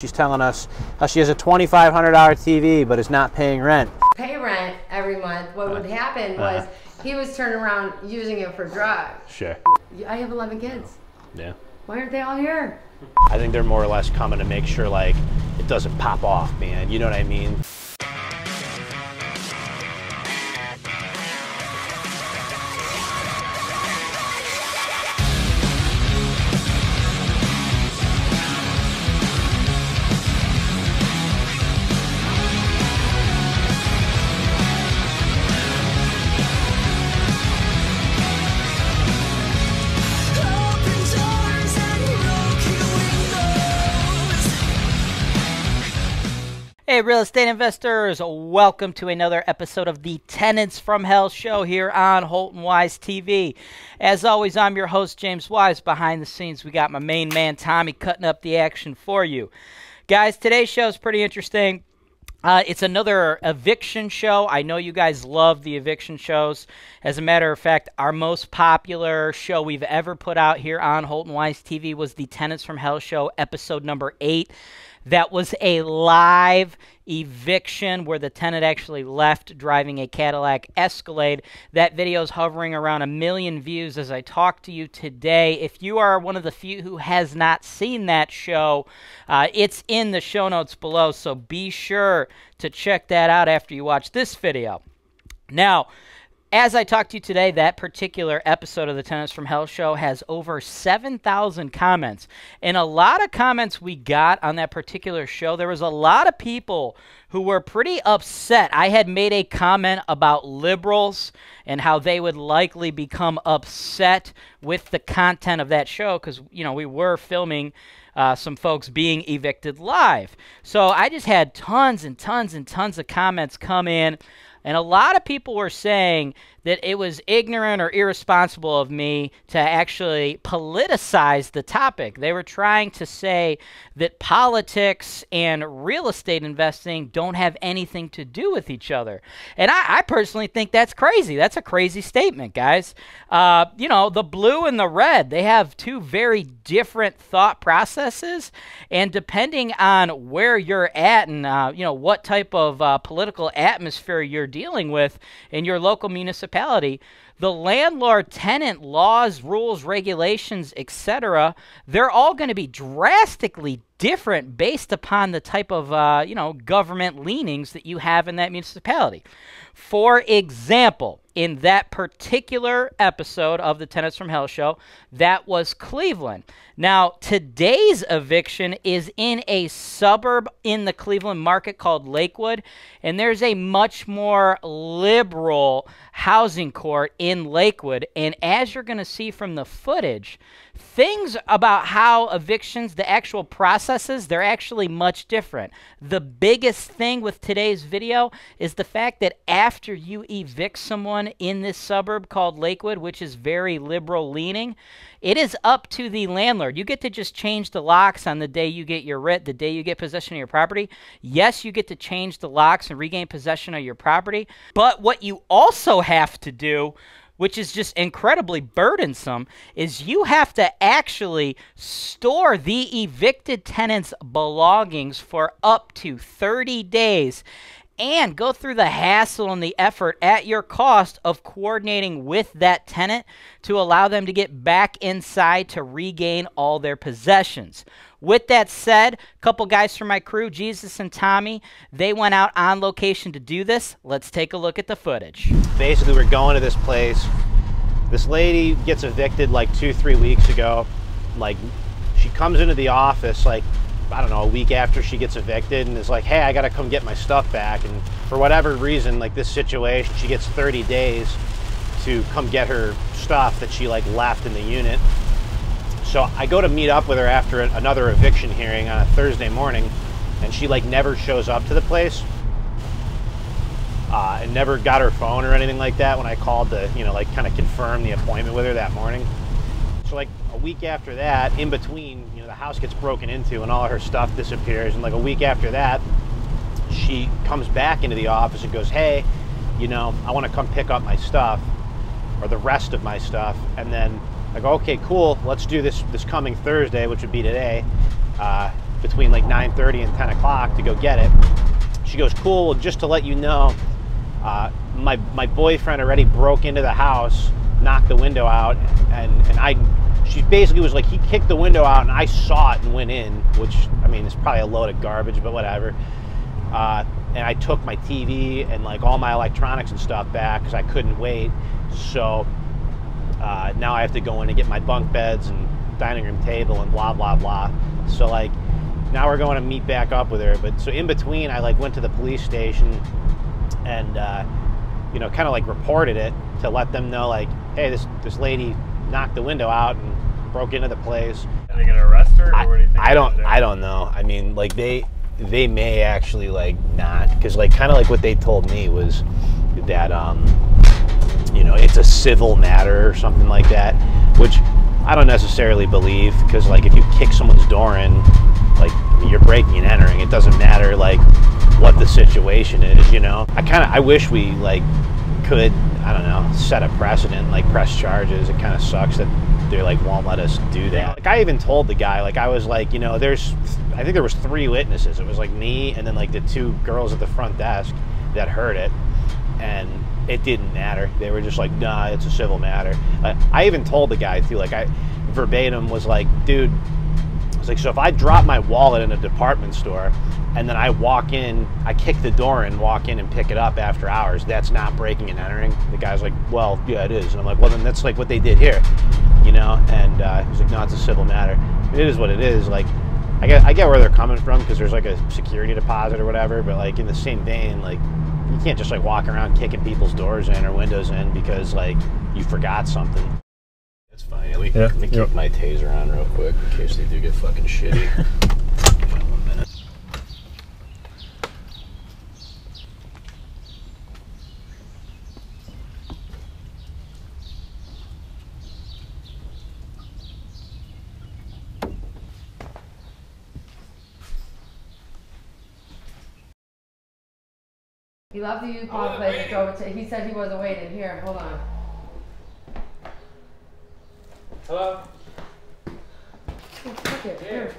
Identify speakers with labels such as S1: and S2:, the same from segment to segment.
S1: She's telling us how she has a $2,500 TV but is not paying rent.
S2: pay rent every month, what would uh-huh. happen uh-huh. was he was turning around using it for drugs.
S3: Sure.
S2: I have 11 kids.
S3: Yeah.
S2: Why aren't they all here?
S3: I think they're more or less coming to make sure like it doesn't pop off, man. You know what I mean?
S4: Hey, real estate investors, welcome to another episode of the Tenants from Hell show here on Holton Wise TV. As always, I'm your host, James Wise. Behind the scenes, we got my main man, Tommy, cutting up the action for you. Guys, today's show is pretty interesting. Uh, it's another eviction show. I know you guys love the eviction shows. As a matter of fact, our most popular show we've ever put out here on Holton Wise TV was the Tenants from Hell show, episode number eight. That was a live eviction where the tenant actually left driving a Cadillac Escalade. That video is hovering around a million views as I talk to you today. If you are one of the few who has not seen that show, uh, it's in the show notes below, so be sure to check that out after you watch this video. Now, as I talk to you today, that particular episode of the Tenants from Hell show has over 7,000 comments. And a lot of comments we got on that particular show, there was a lot of people who were pretty upset. I had made a comment about liberals and how they would likely become upset with the content of that show because, you know, we were filming uh, some folks being evicted live. So I just had tons and tons and tons of comments come in. And a lot of people were saying that it was ignorant or irresponsible of me to actually politicize the topic. They were trying to say that politics and real estate investing don't have anything to do with each other. And I, I personally think that's crazy. That's a crazy statement, guys. Uh, you know, the blue and the red, they have two very different thought processes. And depending on where you're at and, uh, you know, what type of uh, political atmosphere you're dealing with in your local municipality, the landlord tenant laws, rules, regulations, etc., they're all going to be drastically different based upon the type of uh, you know government leanings that you have in that municipality. For example, in that particular episode of the Tenants from Hell show, that was Cleveland. Now, today's eviction is in a suburb in the Cleveland market called Lakewood, and there's a much more liberal housing court in Lakewood. And as you're going to see from the footage, things about how evictions, the actual processes, they're actually much different. The biggest thing with today's video is the fact that after you evict someone in this suburb called Lakewood, which is very liberal leaning, it is up to the landlord. You get to just change the locks on the day you get your writ, the day you get possession of your property. Yes, you get to change the locks and regain possession of your property. But what you also have to do which is just incredibly burdensome, is you have to actually store the evicted tenant's belongings for up to 30 days and go through the hassle and the effort at your cost of coordinating with that tenant to allow them to get back inside to regain all their possessions. With that said, a couple guys from my crew, Jesus and Tommy, they went out on location to do this. Let's take a look at the footage.
S3: Basically, we're going to this place. This lady gets evicted like two, three weeks ago. Like, she comes into the office like I don't know, a week after she gets evicted and is like, hey, I gotta come get my stuff back. And for whatever reason, like this situation, she gets 30 days to come get her stuff that she like left in the unit. So I go to meet up with her after another eviction hearing on a Thursday morning, and she like never shows up to the place. Uh, and never got her phone or anything like that when I called to, you know, like kind of confirm the appointment with her that morning. So like a week after that, in between, you know, the house gets broken into and all her stuff disappears. And like a week after that, she comes back into the office and goes, "Hey, you know, I want to come pick up my stuff, or the rest of my stuff." And then I go, "Okay, cool. Let's do this this coming Thursday, which would be today. Uh, between like 9:30 and 10 o'clock to go get it. She goes, "Cool. Well, just to let you know, uh, my my boyfriend already broke into the house, knocked the window out, and and I." She basically was like, he kicked the window out, and I saw it and went in, which I mean, it's probably a load of garbage, but whatever. Uh, and I took my TV and like all my electronics and stuff back because I couldn't wait. So uh, now I have to go in and get my bunk beds and dining room table and blah blah blah. So like now we're going to meet back up with her. But so in between, I like went to the police station and uh, you know kind of like reported it to let them know like, hey, this this lady knocked the window out and broke into the place.
S5: Are they gonna arrest her, or
S3: I,
S5: what do you think?
S3: I don't
S5: do?
S3: I don't know. I mean, like they they may actually like not because like kind of like what they told me was that um you know it's a civil matter or something like that, which I don't necessarily believe because like if you kick someone's door in, like you're breaking and entering. It doesn't matter like what the situation is. You know, I kind of I wish we like could I don't know set a precedent like press charges. It kind of sucks that they like won't let us do that. Like I even told the guy like I was like you know there's I think there was three witnesses. It was like me and then like the two girls at the front desk that heard it, and it didn't matter. They were just like nah, it's a civil matter. I, I even told the guy too like I verbatim was like dude. It's like so if I drop my wallet in a department store and then I walk in, I kick the door and walk in and pick it up after hours, that's not breaking and entering. The guy's like, well, yeah, it is. And I'm like, well, then that's like what they did here, you know? And uh, he's like, no, it's a civil matter. It is what it is. Like, I get, I get where they're coming from because there's like a security deposit or whatever, but like in the same vein, like, you can't just like walk around kicking people's doors in or windows in because like you forgot something. That's fine. Let me,
S5: Yeah,
S3: let me
S5: yep.
S3: kick my taser on real quick in case they do get fucking shitty. Give minute.
S2: He left the Yukon place and drove to. He said he wasn't waiting. Here, hold on.
S5: Hello.
S2: Oh, fuck it. Here.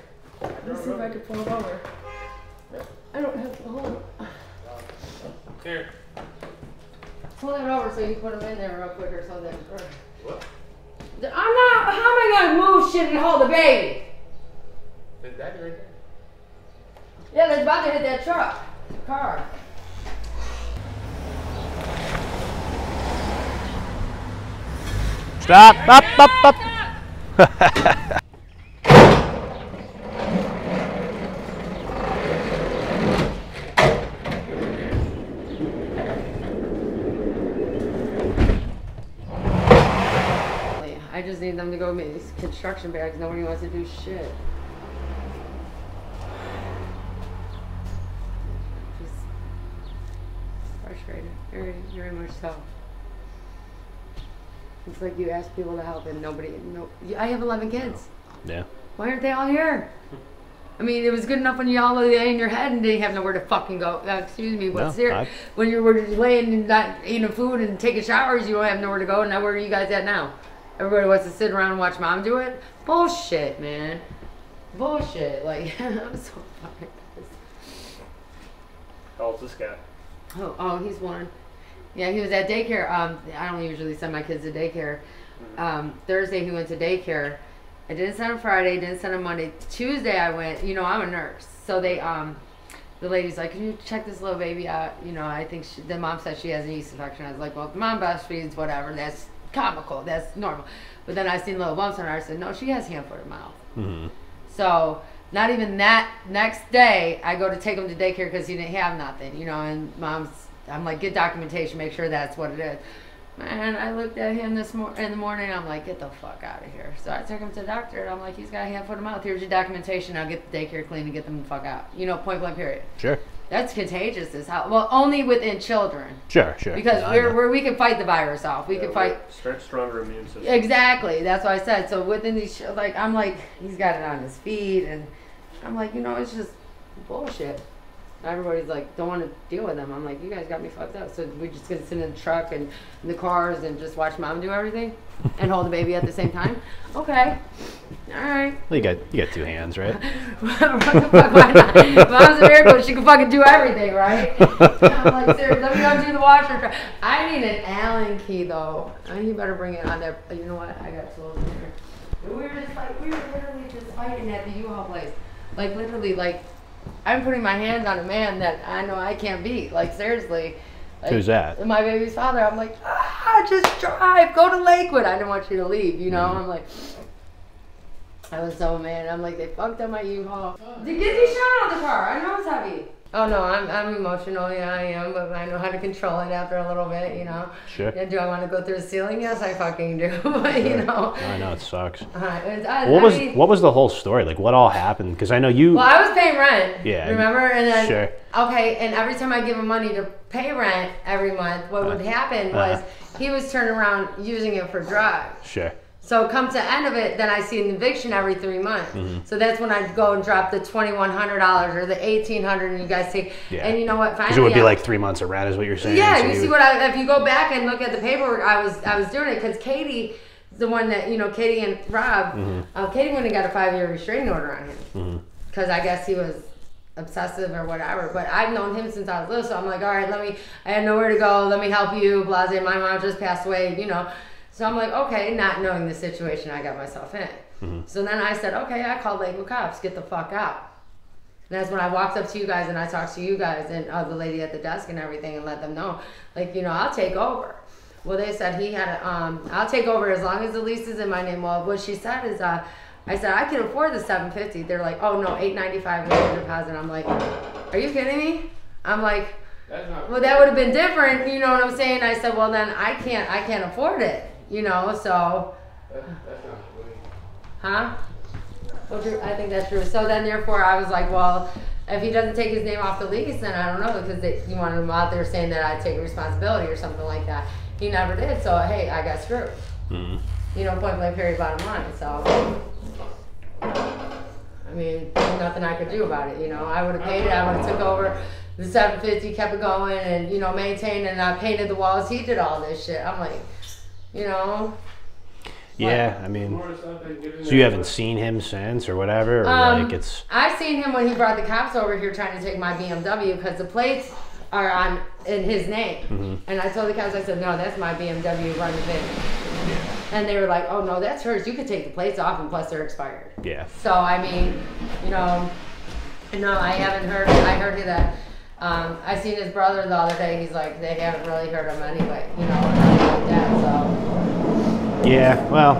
S2: Let's see if I can pull it over. I don't have. Hold on.
S5: Here.
S2: Pull it over so you can put them in there real quick or something. Or-
S5: What?
S2: I'm not. How am I gonna move shit and hold the baby?
S5: Is that right there?
S2: Yeah, they're about to hit that truck. Car.
S3: Stop! Up! Up! Up!
S2: I just need them to go make these construction bags. Nobody wants to do shit. Just frustrated. Very, very much so. It's like you ask people to help and nobody. No, I have 11 kids.
S3: Yeah.
S2: Why aren't they all here? I mean, it was good enough when you all lay in your head and didn't have nowhere to fucking go. Uh, excuse me, what's
S3: No,
S2: here?
S3: I-
S2: When you were laying and not eating food and taking showers, you don't have nowhere to go. Now where are you guys at now? Everybody wants to sit around and watch mom do it. Bullshit, man. Bullshit. Like I'm so fucking pissed.
S5: How old's this guy?
S2: Oh, oh, he's one. Yeah, he was at daycare. Um, I don't usually send my kids to daycare. Um, Thursday he went to daycare. I didn't send him Friday. Didn't send him Monday. Tuesday I went. You know, I'm a nurse, so they um, the lady's like, "Can you check this little baby out?" You know, I think she, the mom said she has an yeast infection. I was like, "Well, the mom breastfeeds, whatever. That's comical. That's normal." But then I seen little bumps on her. I said, "No, she has hand, foot, and mouth."
S3: Mm-hmm.
S2: So not even that next day, I go to take him to daycare because he didn't have nothing, you know. And mom's, I'm like, get documentation, make sure that's what it is. Man, I looked at him this mor- in the morning. I'm like, get the fuck out of here. So I took him to the doctor, and I'm like, he's got a hand, foot, and mouth. Here's your documentation. I'll get the daycare clean and get them the fuck out. You know, point blank, period.
S3: Sure.
S2: That's contagious as hell. Well, only within children
S3: Sure. Sure.
S2: because
S3: Yeah,
S2: we're,
S3: know.
S2: we're we can fight the virus off. We can fight.
S5: Start stronger immune system.
S2: Exactly. That's what I said. So within these, sh- like, I'm like, he's got it on his feet, and I'm like, you know, it's just bullshit. Everybody's like, don't want to deal with them. I'm like, you guys got me fucked up. So we just gonna sit in the truck and in the cars and just watch mom do everything and hold the baby at the same time. Okay, all right.
S3: Well, you got you got two hands, right?
S2: what the fuck, why not? Mom's a miracle, she can fucking do everything, right? I'm like, seriously, let me go do the washer. I need an Allen key though. I you better bring it on there. You know what? I got clothes in here. We were just like, we were literally just fighting at the U-Haul place. Like literally, like I'm putting my hands on a man that I know I can't beat. Like seriously. Like,
S3: Who's that?
S2: My baby's father. I'm like, ah, just drive, go to Lakewood. I didn't want you to leave, you know. I'm like, I was so mad. I'm like, they fucked up my U-Haul. Get these shot out of the car. I know it's heavy. Oh no, I'm I'm emotional. Yeah, I am, but I know how to control it after a little bit. You know.
S3: Sure.
S2: Yeah, do I want to go through the ceiling? Yes, I fucking do. but you know.
S3: I know it sucks.
S2: Uh, it's, I,
S3: What
S2: I
S3: was
S2: mean-
S3: what was the whole story? Like, what all happened? Because I know you.
S2: Well, I was paying rent.
S3: Yeah,
S2: Remember? And then
S3: sure.
S2: okay, and every time I give him money to pay rent every month, what would
S3: Uh,
S2: happen
S3: uh.
S2: was he was turning around using it for drugs.
S3: Sure.
S2: So come to end of it, then I see an eviction every three months.
S3: Mm-hmm.
S2: So that's when I go and drop the twenty one hundred dollars or the eighteen hundred, and you guys take.
S3: Yeah.
S2: And you know what?
S3: Because
S2: Finally,
S3: it would be
S2: I-
S3: like three months of rent, is what you're saying.
S2: yeah,
S3: So
S2: you see what I if you go back and look at the paperwork, I was I was doing it because Katie, the one that you know, Katie and Rob,
S3: Mm-hmm.
S2: uh, Katie went and got a five year restraining order on him because I guess he was obsessive or whatever. But I've known him since I was little, so I'm like, all right, let me. I had nowhere to go. Let me help you. Blase. My mom just passed away. You know. So I'm like, okay, not knowing the situation I got myself in. So then I said, okay, I called Lakewood cops. Get the fuck out. And that's when I walked up to you guys and I talked to you guys and uh, the lady at the desk and everything and let them know, like, you know, I'll take over. Well, they said he had, a, um, I'll take over as long as the lease is in my name. Well, what she said is, uh, I said I can afford the 750. They're like, oh no, 895 with the deposit. I'm like, are you kidding me? I'm like,
S5: That's not.
S2: well, that would have been different. You know what I'm saying? I said, well, then I can't, I can't afford it. You know, so
S5: That, that's not. Really,
S2: Huh? Well, true. I think that's true. So then, therefore, I was like, well, if he doesn't take his name off the lease, then I don't know because they, you wanted him out there saying that I'd take responsibility or something like that. He never did. So hey, I got screwed.
S3: Mhm.
S2: You know, point blank, period, bottom line. So. I mean, there's nothing I could do about it. You know, I would have paid it. I would have took over the 750, kept it going, and you know, maintained. And I painted the walls. He did all this shit. I'm like, you know,
S3: Yeah, I mean,
S5: more stuff and giving
S3: so you haven't seen him since or whatever, or
S2: Um,
S3: like it's.
S2: I seen him when he brought the cops over here trying to take my BMW because the plates are on in his name.
S3: Mm-hmm.
S2: And I told the cops, I said, no, that's my BMW run running in. And they were like, oh no, that's hers. You could take the plates off, and plus they're expired.
S3: Yeah.
S2: So I mean, you know, no, I haven't heard. I heard that. Um, I seen his brother the other day. He's like, they haven't really heard him anyway. You know, or like that. So.
S3: Yeah. Well,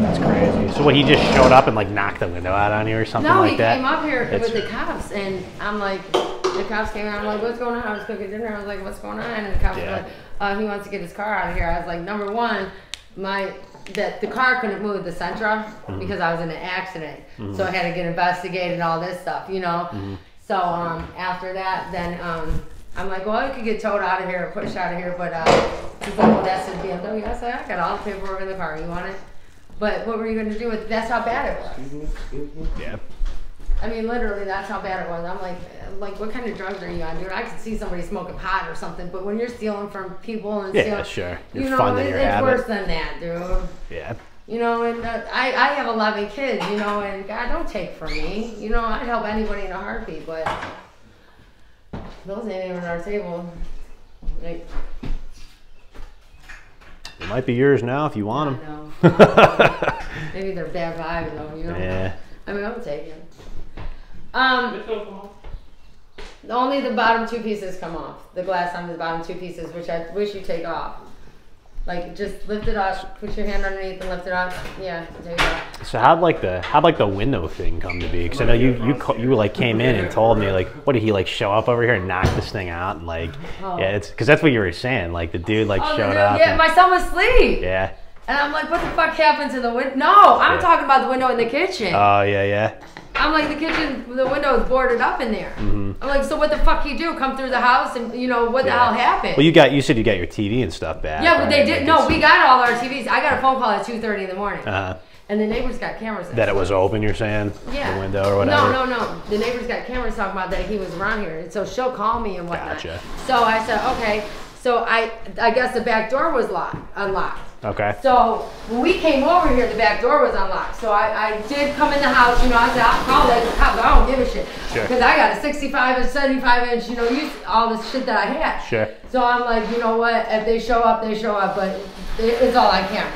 S3: that's crazy. So what? He just showed up and like knocked the window out on you or something
S2: No,
S3: like
S2: he
S3: that.
S2: came up here
S3: It's-
S2: with the cops, and I'm like, the cops came out. I'm like, what's going on? I was cooking dinner. I was like, what's going on? And the cops
S3: Yeah.
S2: were like, uh, he wants to get his car out of here. I was like, number one, my that the car couldn't move the Sentra
S3: Mm-hmm.
S2: because I was in an accident, so I had to get investigated and all this stuff, you know.
S3: Mm-hmm.
S2: So um, after that, then um, I'm like, well, I could get towed out of here, or pushed out of here, but uh, he's like, well, that's his BMW. I said, I got all the paperwork in the car. You want it? But what were you going to do with? That's how bad it was.
S3: Yeah.
S2: I mean, literally, that's how bad it was. I'm like, like, what kind of drugs are you on, dude? I could see somebody smoking pot or something, but when you're stealing from people and
S3: Yeah,
S2: stealing,
S3: sure.
S2: you
S3: You're
S2: know,
S3: funding
S2: it-
S3: your
S2: it's
S3: habit.
S2: worse than that, dude.
S3: Yeah.
S2: You know, and uh, I, I have 11 kids, you know, and God, don't take from me. You know, I'd help anybody in a heartbeat, but those ain't even on our table. Like,
S3: It might be yours now if you want them.
S2: know. Maybe they're bad vibes, though, you know.
S3: Yeah.
S2: I mean, I'm taking. Um,
S5: This don't come off.
S2: Only the bottom two pieces come off. The glass on the bottom two pieces, which I wish you take off. Like just lift it up, put your hand underneath and lift it up. Yeah, take it off.
S3: So how'd like the how'd like the window thing come to be? Because I know you you ca- you like came in and told me like what did he like show up over here and knock this thing out and like
S2: Oh.
S3: yeah it's because that's what you were saying like the dude like
S2: Oh,
S3: showed
S2: the-
S3: up
S2: yeah,
S3: and-
S2: my son was asleep.
S3: yeah
S2: And I'm like, what the fuck happened to the window? No, I'm
S3: Yeah.
S2: talking about the window in the kitchen.
S3: oh yeah yeah
S2: I'm like, the kitchen, the window is boarded up in there. I'm like, so what the fuck he do? Come through the house and, you know, what the
S3: Mm-hmm. Yeah.
S2: hell happened?
S3: well you got you said you got your TV and stuff back
S2: yeah, but they did.
S3: Like,
S2: No,
S3: it's-
S2: we got all our TVs. I got a phone call at 2.30 in the morning.
S3: uh,
S2: and the neighbors got cameras.
S3: That it was open, you're saying?
S2: Yeah.
S3: The window or whatever?
S2: No, no, no. The neighbors got cameras talking about that he was around here, and so she'll call me and whatnot.
S3: Gotcha.
S2: So I said, okay. So I, I guess the back door was locked, unlocked.
S3: Okay.
S2: So when we came over here, the back door was unlocked. So I, I did come in the house, you know, I said, I'll call that cop. I don't give a shit.
S3: Sure.
S2: Because I got a 65 and 75 inch, you know, use all this shit that I had.
S3: Sure.
S2: So I'm like, you know what? If they show up, they show up, but it, it's all on camera.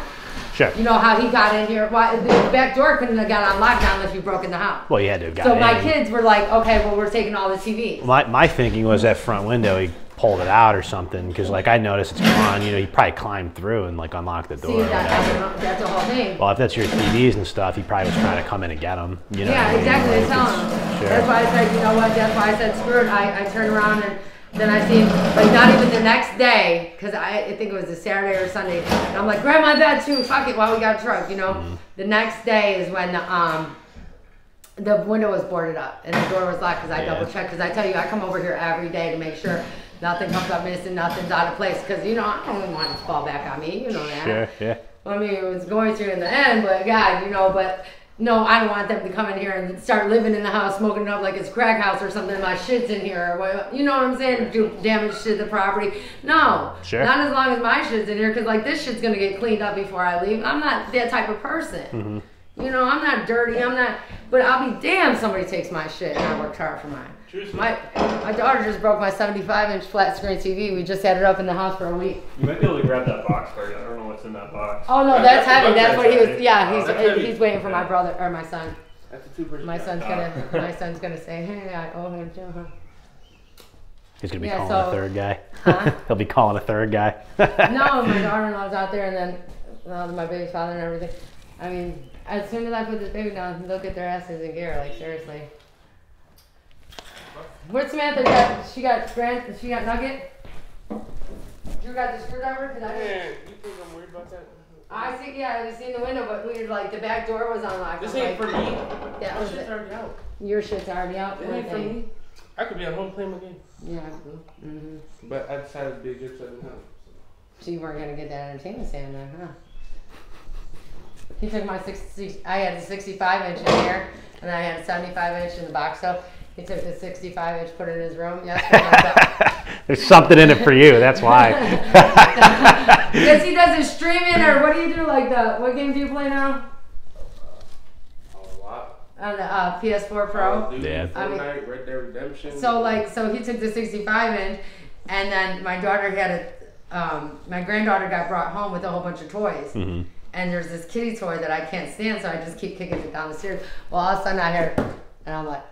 S3: Sure.
S2: You know how he got in here? Why the back door couldn't have got unlocked unless you broke in the house.
S3: Well, you had to have got
S2: So my kids were like, okay, well, we're taking all the TVs.
S3: My, my thinking was that front window, he pulled it out or something, because like I noticed it's gone. You know, he probably climbed through and like unlocked the door.
S2: See, that, that's, the whole thing.
S3: Well, if that's your TVs and stuff, he probably was trying to come in and get them. You know? what I
S2: Yeah,
S3: mean?
S2: exactly.
S3: Like,
S2: I tell
S3: it's-
S2: him.
S3: Sure.
S2: That's why I said, you know what? That's why I said screw it. I, I turned around and then I see, like, not even the next day, because I, I think it was a Saturday or Sunday. And I'm like, grab my bed too. Fuck it. While we got a truck, you know.
S3: Mm-hmm.
S2: The next day is when the um the window was boarded up and the door was locked because I
S3: Yeah.
S2: double checked. Because I tell you, I come over here every day to make sure nothing comes up missing, nothing's out of place. Because you know, I don't want it to fall back on me. You know that.
S3: Sure. Yeah.
S2: I mean, it was going to in the end, but God, you know, but no, I don't want them to come in here and start living in the house, smoking it up like it's crack house or something. My shit's in here, or what, you know what I'm saying? Do damage to the property. No,
S3: Sure.
S2: not as long as my shit's in here, because like this shit's gonna get cleaned up before I leave. I'm not that type of person. Mm-hmm. You know, I'm not dirty. I'm not, but I'll be damned somebody takes my shit and I worked hard for mine.
S5: Truthfully.
S2: My my daughter just broke my 75 inch flat screen TV. We just had it up in the house for a week.
S6: You might be able to grab that box for you. I don't know what's in that box.
S2: Oh no, that's
S5: that's
S2: heavy. That's what he was. Yeah,
S5: Oh,
S2: he's
S5: that's
S2: he's waiting for my brother or my son.
S5: That's a two person.
S2: My son's gonna my son's gonna say, hey, I owe him too.
S3: He's gonna be
S2: Yeah,
S3: calling
S2: so-
S3: a third guy.
S2: Huh?
S3: He'll be calling a third guy.
S2: No, my daughter-in-law's out there, and then uh, my baby's father and everything. I mean, as soon as I put this baby down, they'll get their asses in gear. Like seriously. Where's Samantha? Got, she got Grant. She got Nugget. Drew got the screwdriver. I, didn't-
S5: Man, you think I'm worried about that?
S2: I see. Yeah, I seen the window, but we were like the back door was unlocked.
S5: This
S2: I'm
S5: ain't
S2: like,
S5: for me.
S2: That
S5: My
S2: was
S5: shit's
S2: it.
S5: already out.
S2: Your shit's already out.
S5: It
S2: Poor
S5: ain't for me. I could be at home playing my game.
S2: Yeah. Mm-hmm.
S5: But I decided to be a good seven house.
S2: So you weren't gonna get that entertainment stand then, huh? He took my 60, I had a 65 inch in here, and I had a 75 inch in the box. So he took the 65 inch, put it in his room yesterday.
S3: There's something in it for you. That's why.
S2: Because he does his streaming, or what do you do? Like the what game do you play now?
S5: A lot.
S2: On the uh, PS4 Pro.
S5: of Duty,
S3: Yeah.
S2: I mean-
S5: Fortnite, Red Dead Redemption.
S2: So like, so he took the 65 inch, and then my daughter had a, um, my granddaughter got brought home with a whole bunch of toys.
S3: Mm-hmm.
S2: And there's this kitty toy that I can't stand, so I just keep kicking it down the stairs. Well, all of a sudden I hear, and I'm like,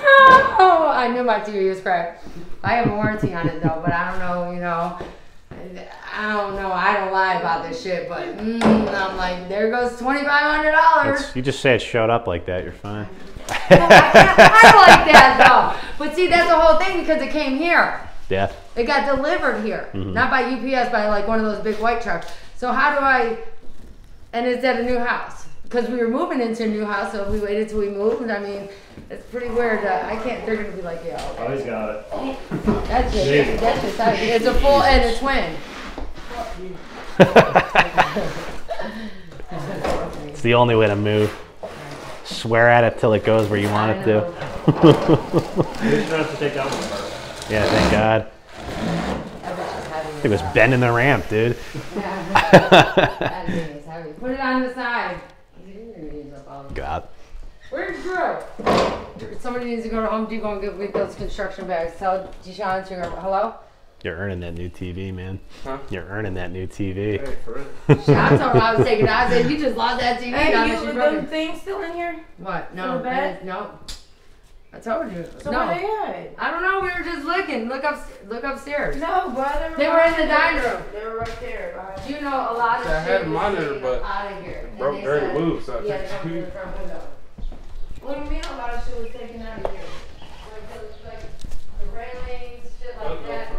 S2: no! I knew my TV was cracked. I have a warranty on it though, but I don't know, you know. I don't know. I don't lie about this shit, but mm, I'm like, there goes twenty five hundred dollars.
S3: You just say it showed up like that. You're fine.
S2: I can't like that though. But see, that's the whole thing because it came here.
S3: Yeah.
S2: It got delivered here, not by UPS, by like one of those big white trucks. So how do I? And it's at a new house because we were moving into a new house, so we waited till we moved. I mean, it's pretty weird. Uh, I can't. They're gonna be like, yeah,
S6: Oh,
S2: okay.
S6: he's got it.
S2: that's it. that's just how it's a full and a twin.
S3: It's the only way to move. Swear at it till it goes where you want
S2: I
S3: it to.
S2: know.
S6: You just have to take that one.
S3: Yeah, thank God.
S2: I bet she's having
S3: It was bending the ramp, dude.
S2: That thing is heavy. Put it on the side. You're gonna use up all of it.
S3: God.
S2: Where's Drew? Somebody needs to go to Home Depot and get, get those construction bags. Tell Deshaun to hello.
S3: You're earning that new TV, man.
S5: Huh?
S3: You're earning that new TV.
S5: Hey, for real.
S2: I told her I was taking it. I said, you just lost that TV.
S7: Hey,
S2: now
S7: you
S2: that she
S7: with
S2: broke
S7: them
S2: it."
S7: things still in here?
S2: What?
S7: For
S2: No.
S7: the
S2: I
S7: bed?
S2: no. I told you.
S7: So
S2: no.
S7: where they at?
S2: I don't know. We were just looking. Look up. Look upstairs.
S7: No, brother.
S2: They were in the dining room.
S7: They were right there. Right.
S2: You know, a lot of
S5: I had a monitor, but
S2: out of here. And
S5: Broke
S2: they
S5: during
S2: said,
S5: the move, so I
S2: Yeah,
S5: took
S2: come
S5: the
S2: through the front window. What do you mean a lot of shit was taken out of here? Like, like the railings, shit
S5: I'll
S2: that.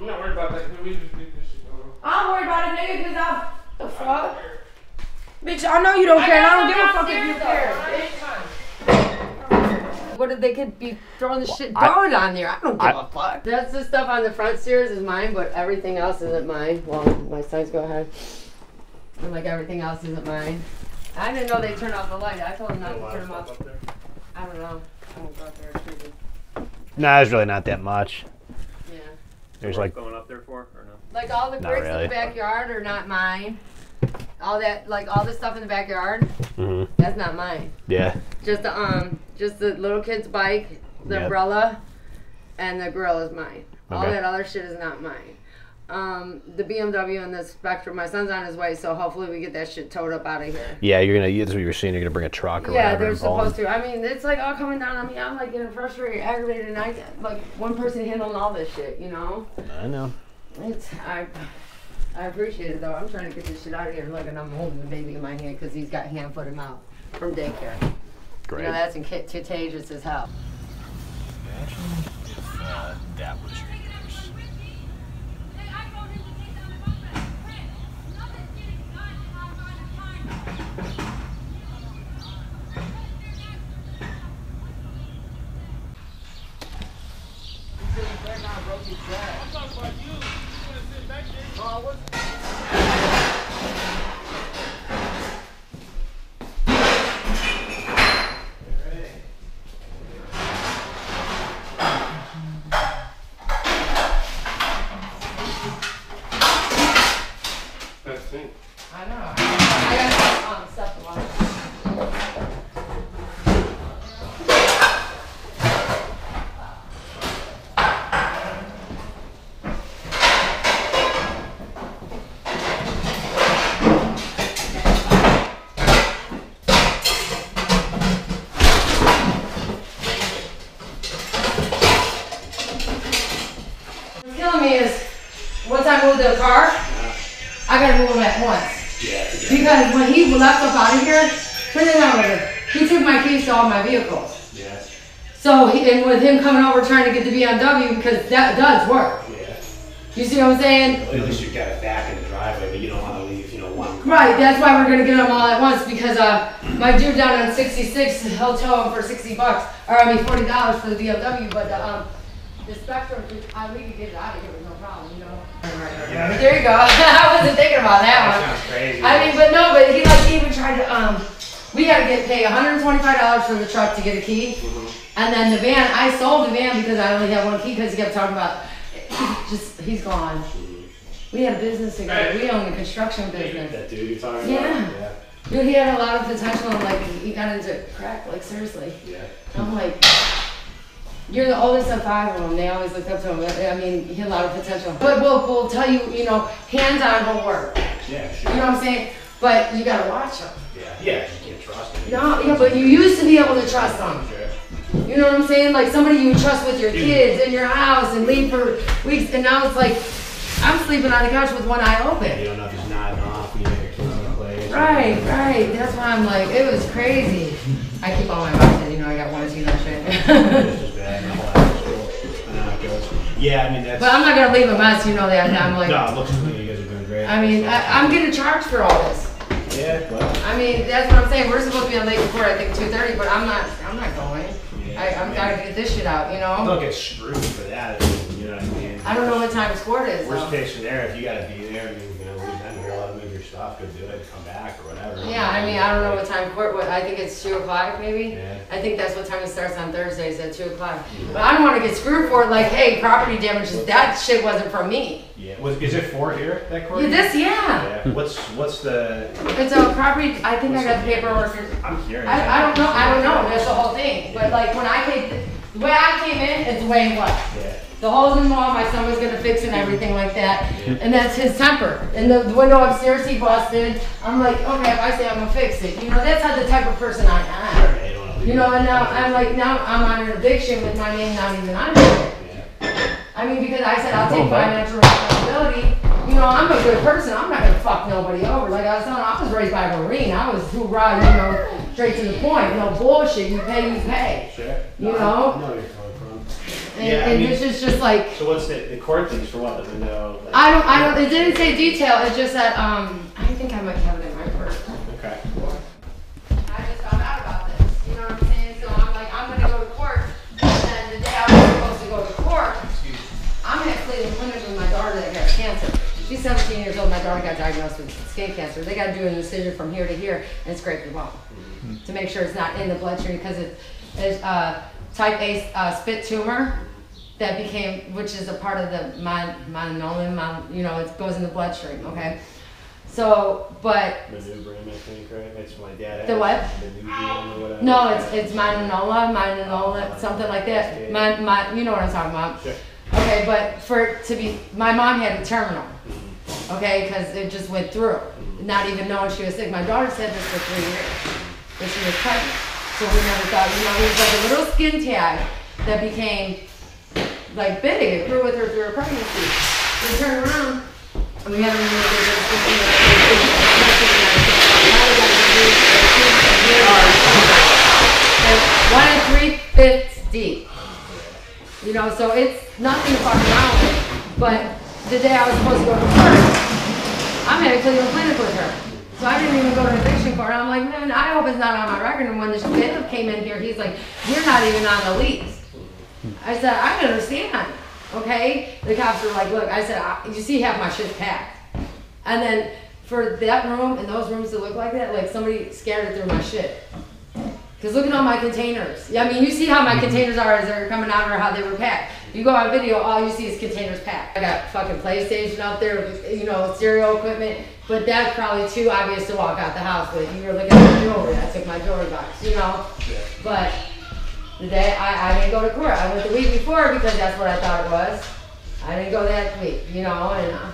S5: I'm not worried about that. We just leave this shit alone.
S7: I'm worried about a nigga because I'm. The fuck? Bitch, I know you don't care. and I don't give a fuck if you care.
S2: What if they could be throwing the shit
S3: I-
S2: on there? I don't give
S3: I-
S2: a fuck. That's the stuff on the front stairs is mine, but everything else isn't mine. Well, my sons go ahead. And like everything else isn't mine. I didn't know they turned off the light. I told them not to turn them off.
S6: up there.
S2: I don't know. I won't go out there. It's.
S3: Nah, there's really not that much.
S2: Yeah.
S3: There's
S6: Worth
S3: like
S6: going up there for or no?
S2: Like all the
S3: Not
S2: bricks in the backyard are not mine. All that, like all the stuff in the backyard,
S3: mhm.
S2: that's not mine.
S3: yeah.
S2: Just the um, just the little kid's bike, the
S3: Yep.
S2: umbrella, and the grill is mine.
S3: Okay.
S2: All that other shit is not mine. Um, the BMW and the Spectrum. My son's on his way, so hopefully we get that shit towed up out of here.
S3: Yeah, you're gonna. That's what you're saying. You're gonna bring a truck or
S2: Yeah,
S3: whatever.
S2: they're
S3: and pull 'em.
S2: supposed to. I mean, it's like all coming down on me. I'm like getting frustrated, aggravated, and I like one person handling all this shit. You know,
S3: I know.
S2: it's I. I appreciate it though. I'm trying to get this shit out of here. Look, and I'm holding the baby in my hand because he's got hand, foot, and mouth from daycare.
S3: Great.
S2: You know, that's in contagious as hell.
S3: uh, that was yours.
S2: The car, I gotta move him at once. Because when he left up out of here, turn it on over. He took my keys to all my vehicles. So, he, and with him coming over trying to get the BMW, because that does work. Yeah. You see what I'm saying?
S3: At least you've got it back in the driveway, but you don't want to leave, you know, one.
S2: Right, that's why we're gonna get them all at once because uh, my dude down on 66, he'll tow him for 60 bucks, or I mean 40 dollars for the BMW, but the, um, the Spectrum, I, we could get it out of here with no problem, you know? There you go. I wasn't thinking about that one.
S6: Sounds crazy.
S2: I mean, but no, but he like even tried to, um, we had to get paid $125 for the truck to get a key. And then the van, I sold the van because I only had one key because he kept talking about, just, he's gone. We had a business together. We own a construction business.
S3: That dude you're talking
S2: Yeah.
S3: about? Yeah.
S2: Dude, he had a lot of potential and like he got into crack, like seriously.
S3: Yeah.
S2: I'm like, you're the oldest of five of them. They always looked up to him. I mean, he had a lot of potential. But we'll, we'll tell you, you know, hands-on won't work.
S3: Yeah,
S2: You know what I'm saying? But you gotta watch him.
S3: Yeah. Yeah, you can't trust him.
S2: No, yeah, but you used to be able to trust them.
S3: Sure.
S2: You know what I'm saying? Like somebody you would trust with your kids in your house and leave for weeks, and now it's like I'm sleeping on the couch with one eye open.
S3: You don't know if he's nodding off you make your kids in place.
S2: Right, right. That's why I'm like, it was crazy. I keep all my boxes, you know, I got one or two that shit.
S3: Yeah, I mean, that's.
S2: but I'm not gonna leave a mess, you know that. I'm like,
S3: no, it looks like you guys are doing great.
S2: I mean, I, I'm getting charged for all this.
S3: Yeah, well.
S2: I mean, that's what I'm saying. We're supposed to be on late court, I think, 2:30, but I'm not. I'm not going.
S3: Yeah,
S2: I, I'm gotta get this shit out, you know.
S3: Don't get screwed for that. You know what I mean?
S2: I don't know what time his court is.
S3: Worst
S2: though.
S3: case scenario, if you gotta be there, I mean, you know, leave them here, let them move your stuff, go do it, come back or whatever.
S2: Yeah, I mean, I don't know what time court. What I think it's two o'clock, maybe.
S3: Yeah.
S2: I think that's what time it starts on Thursdays at two o'clock. But I don't want to get screwed for it. Like, hey, property damage. That shit wasn't from me.
S3: Yeah. Was, is it four here, that court?
S2: Yeah, this, yeah.
S3: Yeah. What's, what's the,
S2: It's a property. I think I got the paperwork.
S3: I'm curious.
S2: I, I don't know. I don't know. That's the whole thing. But like when I came, the way I came in, it's the way it was.
S3: Yeah.
S2: The holes in the wall, my son was gonna fix and everything like that. And that's his temper. And the, window upstairs he busted. I'm like, oh, okay, if I say I'm gonna fix it, you know, that's how the type of person I am.
S3: You don't wanna leave
S2: You know, and now I'm like, now I'm on an eviction with my name not even on it. I mean, because I said I'll take financial responsibility. You know, I'm a good person. I'm not gonna fuck nobody over. Like I was telling, I was raised by a Marine. I was hoorah, you know, straight to the point. No bullshit. You pay, you pay.
S3: Sure.
S2: You
S3: No,
S2: know?
S3: Where you're.
S2: And,
S3: Yeah, I
S2: and
S3: mean-
S2: this is just like,
S3: So what's the, the court things for what, the window? like-
S2: I don't, I don't. It didn't say detail. It's just that, um, I think I might have it in my purse.
S3: Okay.
S2: I just found out about this. You know what I'm saying? So I'm like, I'm gonna go to court. And then the day I was supposed to go to court, I'm at Cleveland Clinic with my daughter that got cancer. She's 17 years old, my daughter got diagnosed with skin cancer. They got to do an incision from here to here and scrape your bone to make sure it's not in the bloodstream because it is uh, type A uh, spit tumor that became, which is a part of the mon- mononulin, mon- you know, it goes in the bloodstream. Okay, so but
S8: Manubrium, I think, right? It's my dad.
S2: The what?
S8: Manubrium or whatever.
S2: no, it's it's mononula, mononula, something like that. My, my, you know what I'm talking about.
S8: Sure.
S2: Okay, but for to be, my mom had a terminal. Okay, because it just went through, not even knowing she was sick. My daughter said this for three years, that she was pregnant. So we never thought, you know, it was like a little skin tag that became like big. It grew with her through her pregnancy. We turned around and we really did one and three fifths deep. You know, so it's nothing to fuck around with. But the day I was supposed to go to court, I'm at a Cleveland Clinic with her. So I didn't even go to eviction court. I'm like, man, I hope it's not on my record. And when the bailiff came in here, he's like, you're not even on the lease. I said, I understand. Okay? The cops were like, look, I said, I, you see half my shit's packed. And then for that room and those rooms to look like that, like somebody scattered through my shit. Cause look at all my containers. Yeah, I mean, you see how my containers are as they're coming out or how they were packed. You go on video, all you see is containers packed. I got fucking PlayStation out there, with, you know, stereo equipment. But that's probably too obvious to walk out the house with. You were looking at my jewelry. I took my jewelry box, you know. But the day I, I didn't go to court. I went the week before because that's what I thought it was. I didn't go that week, you know, and uh,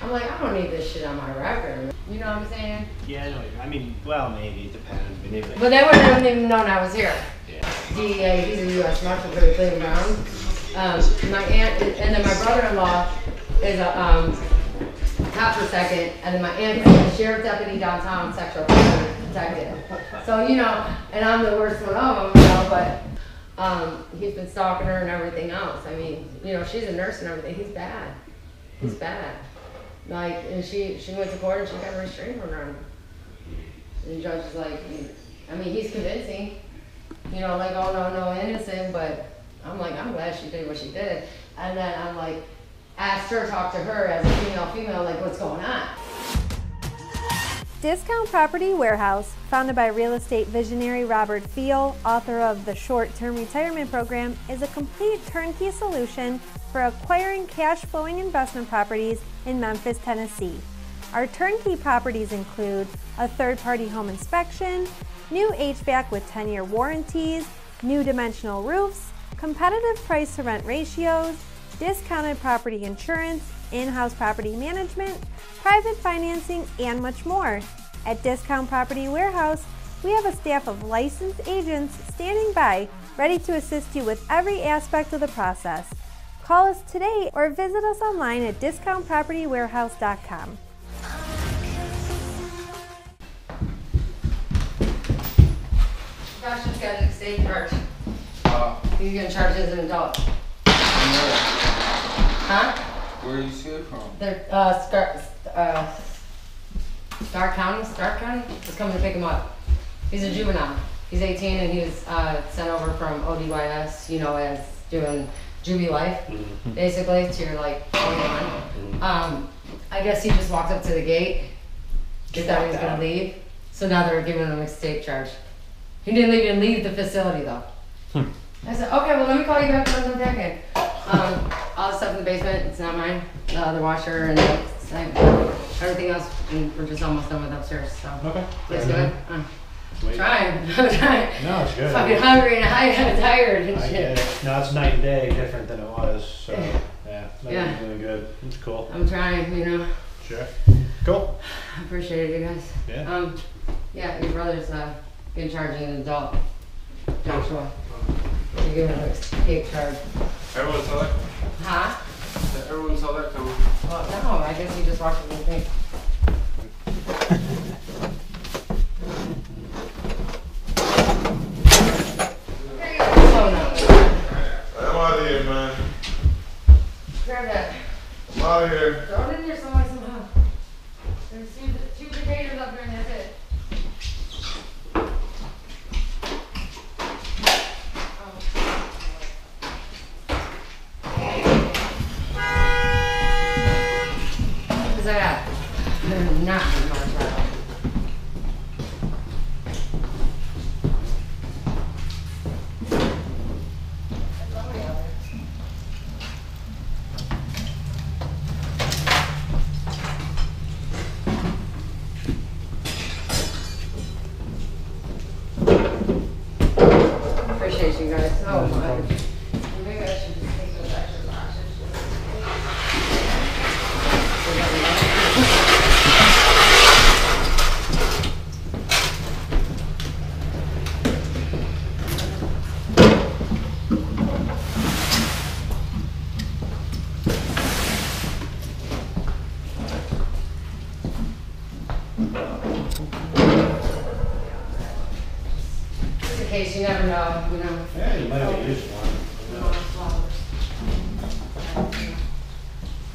S2: I'm like, I don't need this shit on my record. You know what I'm saying?
S3: Yeah, I know. I mean, well, maybe it depends. I mean, maybe
S2: But they wouldn't have even known I was here.
S3: yeah.
S2: DEA, he's a U.S. Marshal for the Cleveland Brown. Um, my aunt, and then my brother-in-law is a um, cop for second, and then my aunt is a sheriff deputy downtown sexual offender detective. So, you know, and I'm the worst one of them, you know, but um, he's been stalking her and everything else. I mean, you know, she's a nurse and everything. He's bad. He's bad. Like, and she, she went to court and she got a restraining order on him. And the judge is like, I mean, he's convincing you know, like, oh no, no, innocent, but I'm like, I'm glad she did what she did. And then I'm like, asked her, talk to her as a female, female, like, what's going on?
S9: Discount Property Warehouse, founded by real estate visionary Robert Feol, author of the Short Term Retirement Program, is a complete turnkey solution for acquiring cash flowing investment properties in Memphis, Tennessee. Our turnkey properties include a third party home inspection, new HVAC with 10 year warranties, new dimensional roofs, competitive price to rent ratios, discounted property insurance, in house property management, private financing, and much more. At Discount Property Warehouse, we have a staff of licensed agents standing by, ready to assist you with every aspect of the process. Call us today or visit us online at discountpropertywarehouse.com.
S2: Josh just got an estate charge.
S5: Uh,
S2: He's gonna charge as an adult.
S5: where,
S2: Huh?
S5: where are you see it from?
S2: They're, uh, Scar, uh, Stark County, Stark County is coming to pick him up. He's a juvenile. He's 18 and he was, uh, sent over from ODYS, you know, as doing juvie life, basically, to your like 21. Um, I guess he just walked up to the gate, just thought he was gonna leave, so now they're giving him a state charge. He didn't even leave the facility though. I said, okay, well, let me call you back when I'm back in. Um, all the stuff in the basement, it's not mine. The other washer and the same, everything else, and we're just almost done with upstairs, so.
S3: Okay.
S2: It's good. I'm trying, I'm trying.
S3: No, it's good.
S2: Fucking hungry and high, I'm tired and
S3: I
S2: shit.
S3: get it. No, it's night and day different than it was. So yeah, no,
S2: Yeah.
S3: you're doing good. It's cool.
S2: I'm trying, you know.
S3: Sure. Cool.
S2: I appreciate it, you guys.
S3: Yeah.
S2: Um, yeah, your brother's, uh, been charging an adult, Joshua. You're giving him a escape charge.
S8: Everyone saw that?
S2: Huh?
S8: Everyone saw that coming.
S2: Well, no, I guess he just walked in the thing. Oh.
S5: I'm out of here, man.
S2: Grab that.
S5: I'm out of here.
S2: Throw it in there somewhere somehow. There's two, two containers up there and that's it. Because Oh my. Maybe I should just take those extra boxes. Just in case, you never know, you know.
S3: Yeah, you might have used one.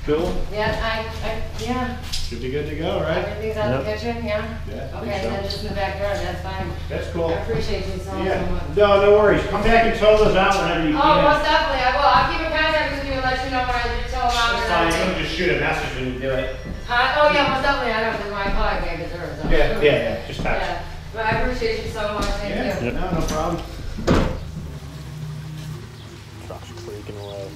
S3: Cool.
S2: Yeah, I, I, yeah,
S3: Should be good to go, right?
S2: everything's out the yeah?
S3: Yeah. I think
S2: Okay,
S3: so.
S2: then just in the backyard, that's fine.
S3: That's cool.
S2: I
S3: cool.
S2: appreciate you so, so
S3: Yeah.
S2: much.
S3: No, no worries. Come back and tow those out whenever you
S2: Oh,
S3: can.
S2: most definitely, I will, I'll keep in contact with you and let you know when I do tell them out
S3: It's
S2: or
S3: fine. You can just shoot a message when you do it.
S2: Uh, oh, yeah, most definitely, I don't, my call, I can't deserve, so.
S3: Yeah, yeah, yeah. Just text.
S2: Yeah, but I appreciate you so much, thank
S3: Yeah.
S2: you.
S3: No, no problem.
S6: Truck's creaking away.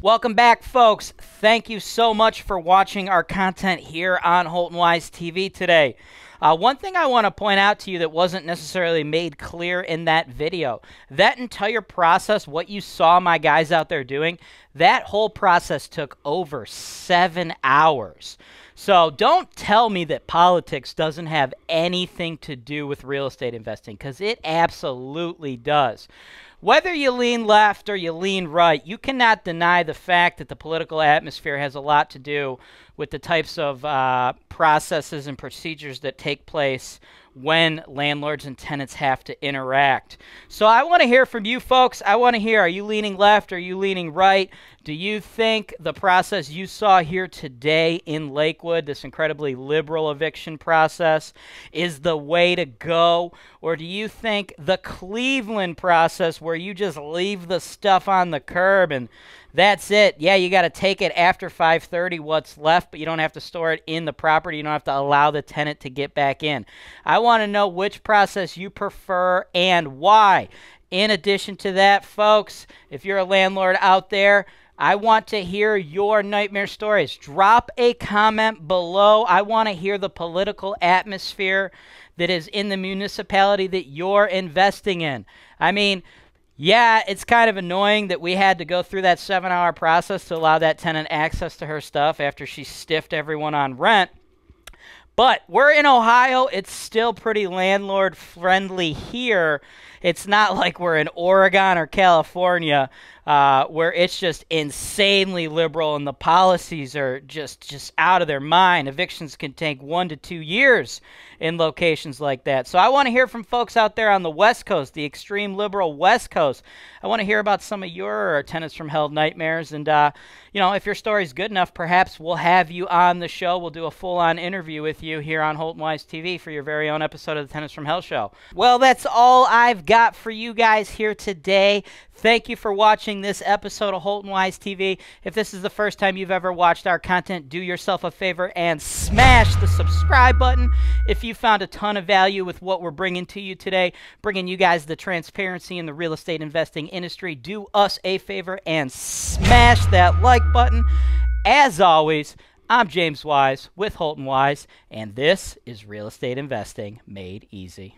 S4: Welcome back, folks. Thank you so much for watching our content here on Holton Wise TV today. Uh, one thing I want to point out to you that wasn't necessarily made clear in that video that entire process, what you saw my guys out there doing, that whole process took over seven hours. So don't tell me that politics doesn't have anything to do with real estate investing because it absolutely does. Whether you lean left or you lean right, you cannot deny the fact that the political atmosphere has a lot to do with the types of uh, processes and procedures that take place when landlords and tenants have to interact. So I want to hear from you folks. I want to hear are you leaning left? Are you leaning right? Do you think the process you saw here today in Lakewood, this incredibly liberal eviction process, is the way to go? Or do you think the Cleveland process, where you just leave the stuff on the curb and that's it. Yeah, you got to take it after 5:30 what's left, but you don't have to store it in the property. You don't have to allow the tenant to get back in. I want to know which process you prefer and why. In addition to that, folks, if you're a landlord out there, I want to hear your nightmare stories. Drop a comment below. I want to hear the political atmosphere that is in the municipality that you're investing in. I mean, yeah, it's kind of annoying that we had to go through that seven hour process to allow that tenant access to her stuff after she stiffed everyone on rent. But we're in Ohio. It's still pretty landlord friendly here. It's not like we're in Oregon or California uh, where it's just insanely liberal and the policies are just just out of their mind. Evictions can take one to two years in locations like that. So I want to hear from folks out there on the West Coast, the extreme liberal West Coast. I want to hear about some of your tenants from hell nightmares, and uh, you know if your story's good enough, perhaps we'll have you on the show. We'll do a full-on interview with you here on Holton Wise TV for your very own episode of the Tenants from Hell show. Well, that's all I've got for you guys here today. Thank you for watching this episode of Holton Wise TV. If this is the first time you've ever watched our content, do yourself a favor and smash the subscribe button. If you found a ton of value with what we're bringing to you today, bringing you guys the transparency in the real estate investing industry, do us a favor and smash that like button. As always, I'm James Wise with Holton Wise, and this is Real Estate Investing Made Easy.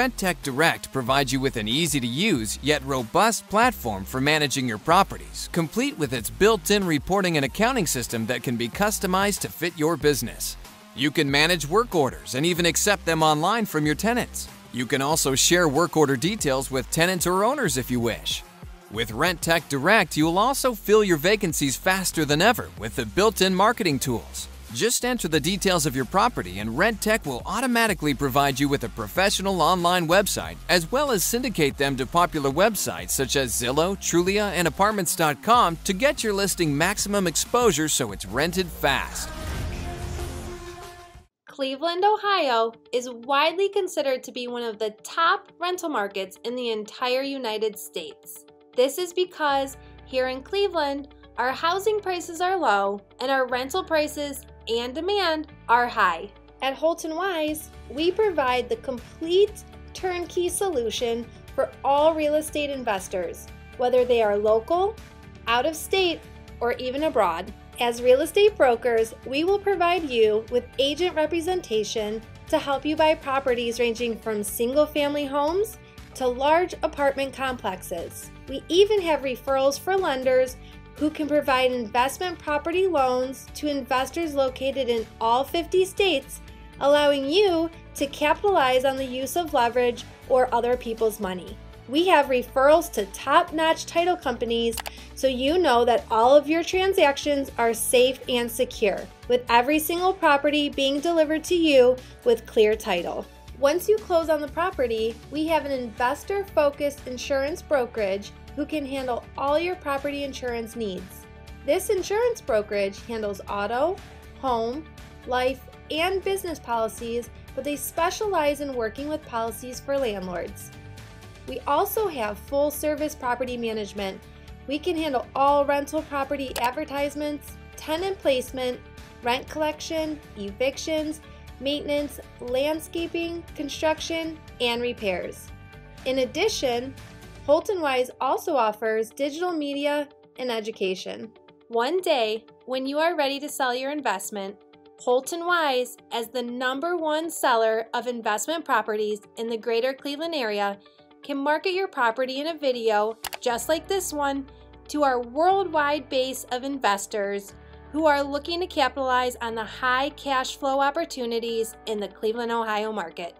S10: Rentec Direct provides you with an easy to use yet robust platform for managing your properties, complete with its built in reporting and accounting system that can be customized to fit your business. You can manage work orders and even accept them online from your tenants. You can also share work order details with tenants or owners if you wish. With Rentec Direct, you will also fill your vacancies faster than ever with the built in marketing tools. Just enter the details of your property, and Rentec will automatically provide you with a professional online website, as well as syndicate them to popular websites such as Zillow, Trulia, and Apartments.com to get your listing maximum exposure so it's rented fast.
S11: Cleveland, Ohio is widely considered to be one of the top rental markets in the entire United States. This is because here in Cleveland, our housing prices are low and our rental prices and demand are high. At Holton Wise, we provide the complete turnkey solution for all real estate investors, whether they are local, out of state, or even abroad. As real estate brokers, we will provide you with agent representation to help you buy properties ranging from single family homes to large apartment complexes. We even have referrals for lenders who can provide investment property loans to investors located in all 50 states, allowing you to capitalize on the use of leverage or other people's money. We have referrals to top notch title companies so you know that all of your transactions are safe and secure, with every single property being delivered to you with clear title. Once you close on the property, we have an investor focused insurance brokerage who can handle all your property insurance needs. This insurance brokerage handles auto, home, life, and business policies, but they specialize in working with policies for landlords. We also have full service property management. We can handle all rental property advertisements, tenant placement, rent collection, evictions, maintenance, landscaping, construction, and repairs. In addition, Holton Wise also offers digital media and education. One day, when you are ready to sell your investment, Holton Wise, as the number one seller of investment properties in the greater Cleveland area, can market your property in a video just like this one to our worldwide base of investors who are looking to capitalize on the high cash flow opportunities in the Cleveland, Ohio market.